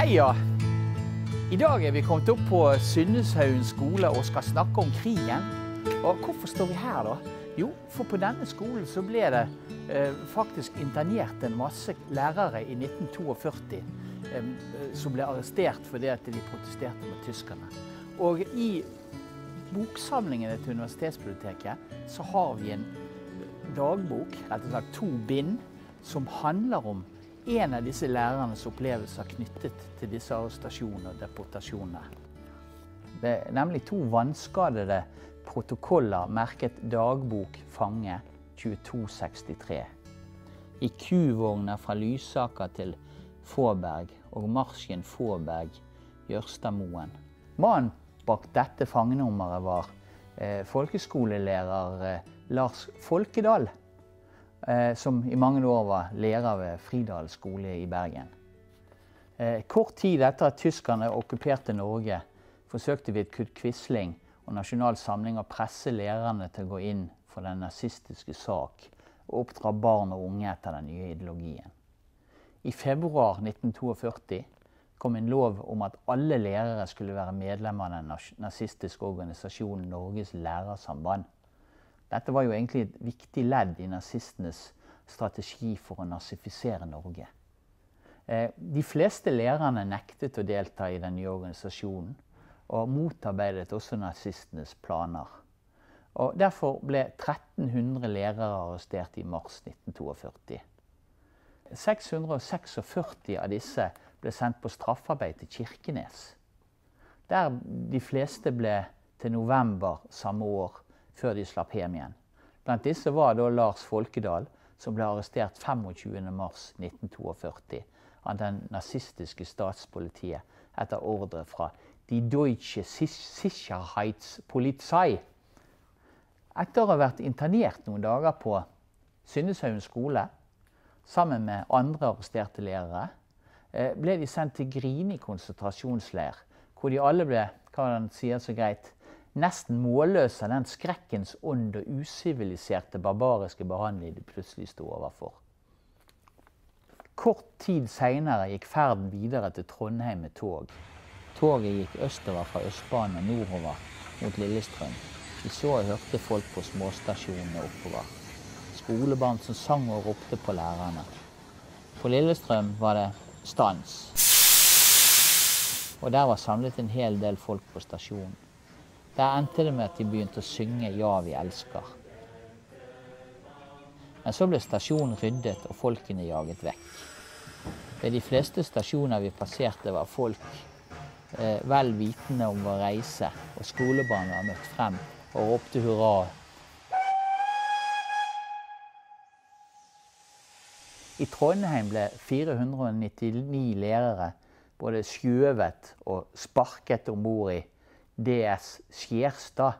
Heia! I dag er vi kommet opp på Synneshaugen skole og skal snakke om krigen. Og hvorfor står vi her, da? Jo, for på denne skolen så ble det eh, faktisk internert en masse lærere i 1942 eh, som ble arrestert fordi at de protesterte mot tyskerne. Og i boksamlingene til Universitetsbiblioteket så har vi en dagbok, rett og slett to bind, som handler om en av disse lærernes opplevelser knyttet til disse arrestasjonene og deportasjonene. Det er nemlig to vannskadede protokoller merket 'Dagbok fange 2263'. I kuvogner fra Lysaker til Fåberg og marsjen Fåberg-Jørstadmoen. Mannen bak dette fangenummeret var eh, folkeskolelærer eh, Lars Folkedal som i mange år var lærer ved Fridal skole i Bergen. Eh, kort tid etter at tyskerne okkuperte Norge, forsøkte Vidkut Quisling og Nasjonal Samling å presse lærerne til å gå inn for den nazistiske sak og oppdra barn og unge etter den nye ideologien. I februar 1942 kom en lov om at alle lærere skulle være medlemmer av den nazistiske organisasjonen Norges Lærersamband. Dette var jo egentlig et viktig ledd i nazistenes strategi for å nazifisere Norge. Eh, de fleste lærerne nektet å delta i den nye organisasjonen, og motarbeidet også nazistenes planer. Og derfor ble 1300 lærere arrestert i mars 1942. 646 av disse ble sendt på straffarbeid til Kirkenes. Der de fleste ble til november samme år før de slapp hjem igjen. Blant disse var da Lars Folkedal, som ble arrestert 25.3.1942 av den nazistiske statspolitiet etter ordre fra Die Deutsche Sicherheitspolizei. Etter å ha vært internert noen dager på Synneshaugen skole sammen med andre arresterte lærere, eh, ble de sendt til Grini konsentrasjonsleir, hvor de alle ble hva sier så greit, nesten målløs av den skrekkens ånd og usiviliserte, barbariske behandling de plutselig sto overfor. Kort tid seinere gikk ferden videre til Trondheim med tog. Toget gikk østover fra Østbanen og nordover mot Lillestrøm. Vi så og hørte folk på småstasjonene oppover. Skolebarn som sang og ropte på lærerne. På Lillestrøm var det stans. Og der var samlet en hel del folk på stasjonen. Der endte det med at de begynte å synge 'Ja, vi elsker'. Men så ble stasjonen ryddet og folkene jaget vekk. Ved de fleste stasjoner vi passerte, var folk eh, vel vitende om vår reise, og skolebarn var møtt frem og ropte hurra. I Trondheim ble 499 lærere både skjøvet og sparket om bord i DS Skjerstad.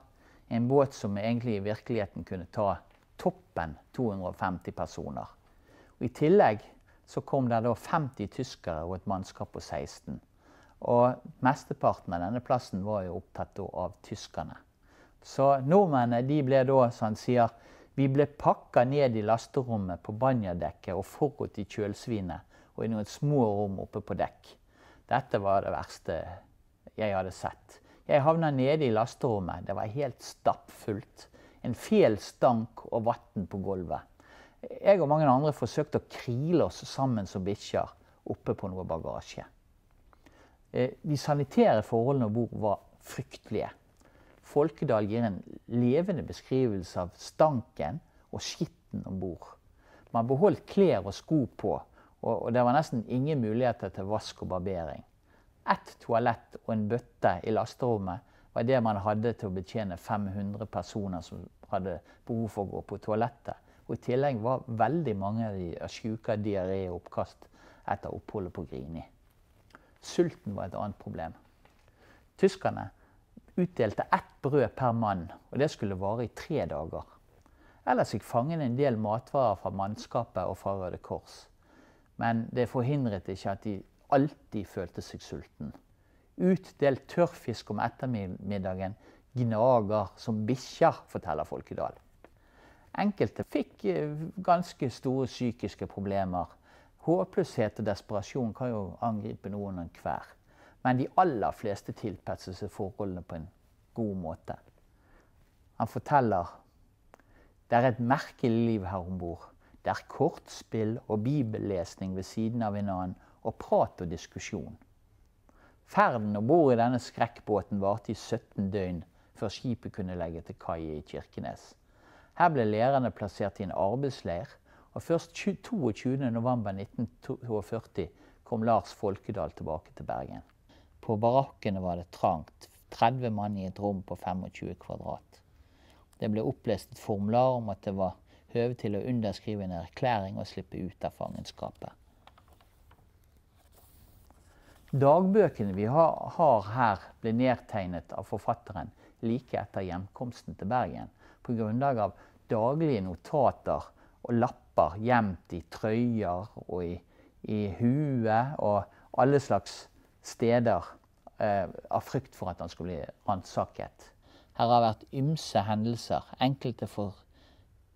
En båt som egentlig i virkeligheten kunne ta toppen 250 personer. Og I tillegg så kom det da 50 tyskere og et mannskap på 16. Og mesteparten av denne plassen var jo opptatt av tyskerne. Så nordmennene de ble da, som han sier, vi ble pakka ned i lasterommet på banjadekket og forut i kjølsvinet og i noen små rom oppe på dekk. Dette var det verste jeg hadde sett. Jeg havna nede i lasterommet. Det var helt stappfullt. En fæl stank og vann på gulvet. Jeg og mange andre forsøkte å krile oss sammen som bikkjer oppe på noe bagasje. Eh, de sanitære forholdene om bord var fryktelige. Folkedal gir en levende beskrivelse av stanken og skitten om bord. Man beholdt klær og sko på, og det var nesten ingen muligheter til vask og barbering ett toalett og en bøtte i lasterommet var det man hadde til å betjene 500 personer som hadde behov for å gå på toalettet. Og I tillegg var veldig mange av de syke av diaré og oppkast etter oppholdet på Grini. Sulten var et annet problem. Tyskerne utdelte ett brød per mann, og det skulle vare i tre dager. Ellers fikk fangene en del matvarer fra mannskapet og fra Røde Kors. Men det forhindret ikke at de alltid følte seg sulten. Utdelt tørrfisk om ettermiddagen gnager som bikkjer, forteller Folkedal. Enkelte fikk eh, ganske store psykiske problemer. Håpløshet og desperasjon kan jo angripe noen enhver. Men de aller fleste tilpasser seg forholdene på en god måte. Han forteller det er et merkelig liv her om bord. Det er kortspill og bibellesning ved siden av en annen, og prat og diskusjon. Ferden om bord i denne skrekkbåten varte i 17 døgn før skipet kunne legge til kai i Kirkenes. Her ble lærerne plassert i en arbeidsleir, og først 22.11.1942 kom Lars Folkedal tilbake til Bergen. På barakkene var det trangt, 30 mann i et rom på 25 kvadrat. Det ble opplest et formular om at det var høve til å underskrive en erklæring og slippe ut av fangenskapet. Dagbøkene vi har, her, ble nedtegnet av forfatteren like etter hjemkomsten til Bergen på grunnlag av daglige notater og lapper gjemt i trøyer og i, i huet og alle slags steder eh, av frykt for at han skulle bli ransaket. Her har vært ymse hendelser. Enkelte for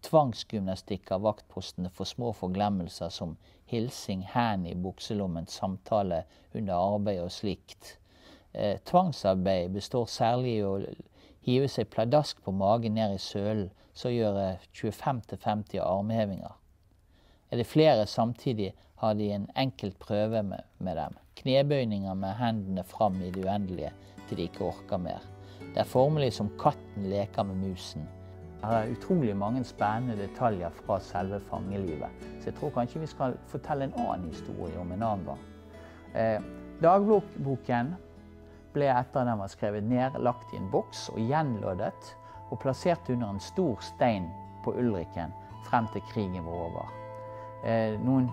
tvangsgymnastikk av vaktpostene for små forglemmelser som hilsing, hendene i bukselommen, samtale under arbeid og slikt. Eh, tvangsarbeid består særlig i å hive seg pladask på magen ned i sølen, så gjøre 25-50 armhevinger. Er det flere samtidig, har de en enkelt prøve med, med dem. Knebøyninger med hendene fram i det uendelige til de ikke orker mer. Det er formelig som katten leker med musen. Det er utrolig mange spennende detaljer fra selve fangelivet. Så jeg tror kanskje vi skal fortelle en annen historie om en annen gang. Eh, dagboken ble etter at den var skrevet ned, lagt i en boks og gjenloddet og plassert under en stor stein på Ulriken frem til krigen var over. Eh, noen,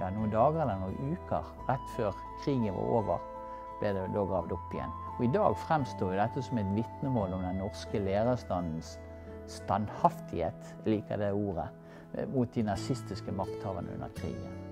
ja, noen, dager eller noen uker rett før krigen var over, ble det da gravd opp igjen. Og I dag fremstår dette som et vitnemål om den norske lærerstandens standhaftighet, liker det ordet, mot de nazistiske makthaverne under krigen.